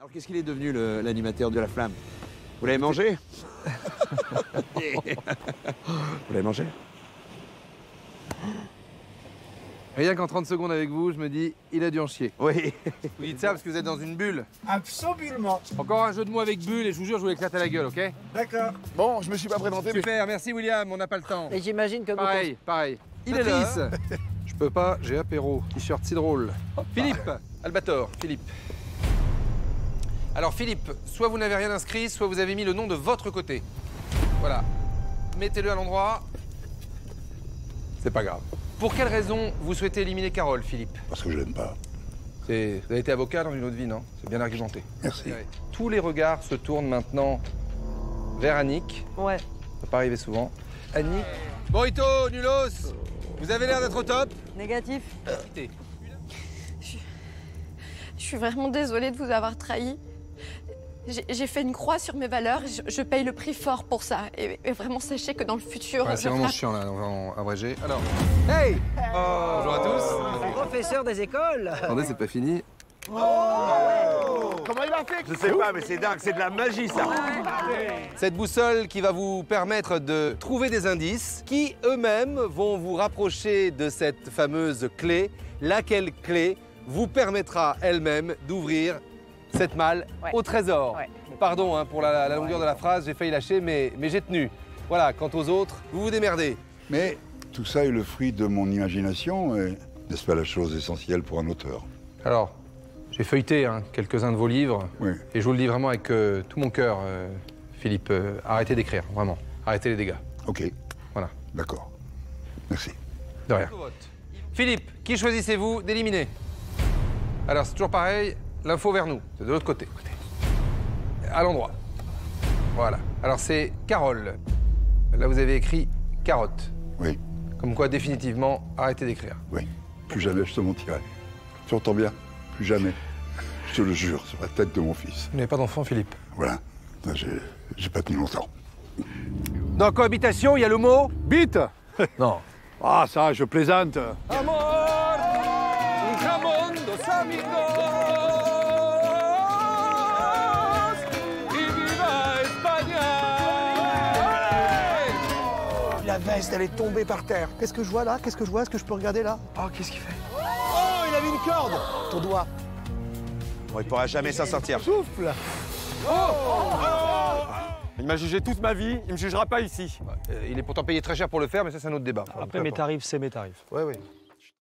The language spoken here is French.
Alors qu'est-ce qu'il est devenu l'animateur de la flamme? Vous l'avez mangé? Vous l'avez mangé? Rien qu'en 30 secondes avec vous, je me dis, il a dû en chier. Oui. Vous dites ça parce que vous êtes dans une bulle. Absolument. Encore un jeu de mots avec bulle et je vous jure, je vous l'éclate à la gueule, ok? D'accord. Bon, je me suis pas présenté, mais Super, merci William, on n'a pas le temps. Et j'imagine que vous Pareil, pareil. Il est là. Je peux pas, j'ai apéro. T-shirt si drôle. Philippe, Albator, Philippe. Alors Philippe, soit vous n'avez rien inscrit, soit vous avez mis le nom de votre côté. Voilà. Mettez-le à l'endroit. C'est pas grave. Pour quelle raison vous souhaitez éliminer Carole, Philippe? Parce que je l'aime pas. C'est- Vous avez été avocat dans une autre vie, non? C'est bien argumenté. Merci. Tous les regards se tournent maintenant vers Annick. Ouais. Ça peut pas arriver souvent. Annick. Morito, Nulos, vous avez l'air d'être au top. Négatif Je suis vraiment désolée de vous avoir trahi. J'ai fait une croix sur mes valeurs, je, je paye le prix fort pour ça. Et, et vraiment, sachez que dans le futur, Ouais, je c'est vraiment ferai- chiant là, on va en abréger. Alors, hey Bonjour à tous. Professeur des écoles Attendez, c'est pas fini. Comment il a fait Je sais pas, mais c'est dingue, c'est de la magie ça. Cette boussole qui va vous permettre de trouver des indices qui eux-mêmes vont vous rapprocher de cette fameuse clé, laquelle clé vous permettra elle-même d'ouvrir cette malle Ouais. au trésor. Ouais. Pardon hein, pour la, la longueur de la phrase, j'ai failli lâcher, mais, mais j'ai tenu. Voilà, quant aux autres, vous vous démerdez. Mais tout ça est le fruit de mon imagination, et n'est-ce pas la chose essentielle pour un auteur? Alors, j'ai feuilleté hein, quelques-uns de vos livres, Oui. et je vous le dis vraiment avec euh, tout mon cœur, euh, Philippe, euh, arrêtez d'écrire, vraiment. Arrêtez les dégâts. Ok, Voilà, d'accord. Merci. de rien. Philippe, qui choisissez-vous d'éliminer? Alors, c'est toujours pareil, l'info vers nous, c'est de l'autre côté. À l'endroit. Voilà. Alors, c'est Carole. Là, vous avez écrit carotte. Oui, Comme quoi, définitivement, arrêtez d'écrire. oui. Plus jamais je te mentirai. Tu entends bien? Plus jamais. Je te le jure, sur la tête de mon fils. Vous n'avez pas d'enfant, Philippe? Voilà. J'ai pas tenu longtemps. Dans cohabitation, il y a le mot Bite Non. Ah, ça, je plaisante. Amor, dos amigos, veste, elle est tombée par terre. Qu'est-ce que je vois là? Qu'est-ce que je vois? Est-ce que je peux regarder là? Oh, qu'est-ce qu'il fait? Oh, il a mis une corde Ton doigt. Bon, il pourra jamais s'en sortir. Souffle Il m'a jugé toute ma vie, il me jugera pas ici. Euh, Il est pourtant payé très cher pour le faire, mais ça, c'est un autre débat. Après, mes tarifs, c'est mes tarifs. Ouais, ouais.